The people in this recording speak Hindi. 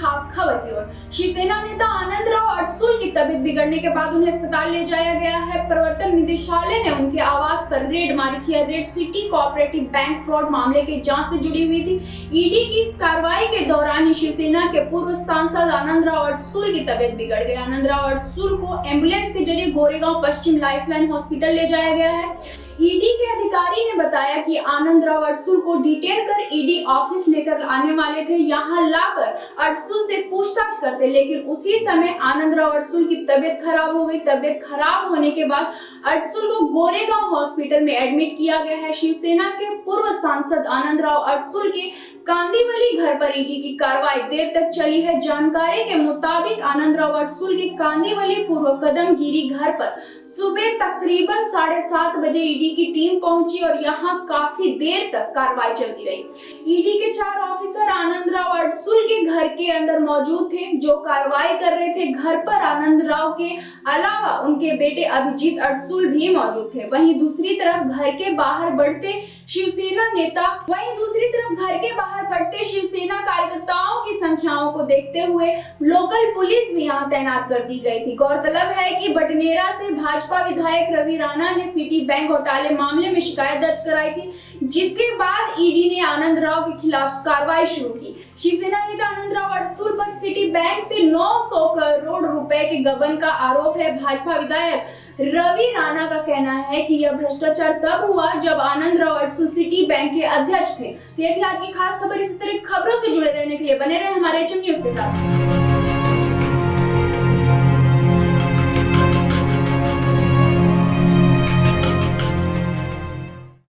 खास खबर की ओर। शिवसेना नेता आनंद राव अड़सुल की तबीयत बिगड़ने के बाद उन्हें अस्पताल ले जाया गया है। प्रवर्तन निदेशालय ने उनके आवास पर रेड मारी थी raid city cooperative bank fraud मामले की जाँच से जुड़ी हुई थी। ईडी की इस कार्रवाई के दौरान ही शिवसेना के पूर्व सांसद आनंद राव अड़सुल की तबीयत बिगड़ गई। आनंद राव अड़सुल को एंबुलेंस के ज़रिए गोरेगांव पश्चिम लाइफलाइन हॉस्पिटल ले जाया गया है। ईडी के अधिकारी ने बताया कि आनंद राव अड़सुल को डिटेल कर ईडी ऑफ़िस लेकर आने वाले थे। यहाँ लाकर अड़सुल से पूछताछ करते, लेकिन उसी समय आनंद राव अड़सुल की तबीयत खराब हो गई। तबीयत खराब होने के बाद अड़सुल को गोरेगांव हॉस्पिटल में एडमिट किया गया है। शिवसेना के पूर्व सांसद आनंद राव अड़सुल के कांदीवली घर पर ईडी की कार्रवाई देर तक चली है। जानकारी के मुताबिक आनंद राव अड़सुल के कांदीवली पूर्व कदमगिरी घर पर सुबह तकरीबन साढ़े सात बजे ईडी की टीम पहुँची और यहाँ काफ़ी देर तक कार्रवाई चलती रही। ईडी के चार ऑफिसर के घर के अंदर मौजूद थे, जो कार्रवाई कर रहे थे। घर पर आनंद राव के अलावा उनके बेटे अभिजीत अड़सुल भी मौजूद थे। वहीं दूसरी तरफ़ घर के बाहर बढ़ते शिवसेना नेता, वहीं दूसरी तरफ़ घर के बाहर बढ़ते शिवसेना कार्यकर्ताओं की संख्याओं को देखते हुए लोकल पुलिस भी यहाँ तैनात कर दी गई थी। गौरतलब है कि बटनेरा से भाजपा विधायक रवि राणा ने सिटी बैंक घोटाले मामले में शिकायत दर्ज कराई थी, जिसके बाद ईडी ने आनंद राव के खिलाफ कार्रवाई शुरू की। शिवसेना नेता आनंद राव अड़सुल पर सिटी बैंक से 900 करोड़ रुपए के गबन का आरोप है। भाजपा विधायक रवि राणा का कहना है कि यह भ्रष्टाचार तब हुआ जब आनंद राव अड़सुल सिटी बैंक के अध्यक्ष थे। तो ये थी आज की खास खबर। इसी तरह खबरों से जुड़े रहने के लिए बने रहे हमारे एच न्यूज़ के साथ।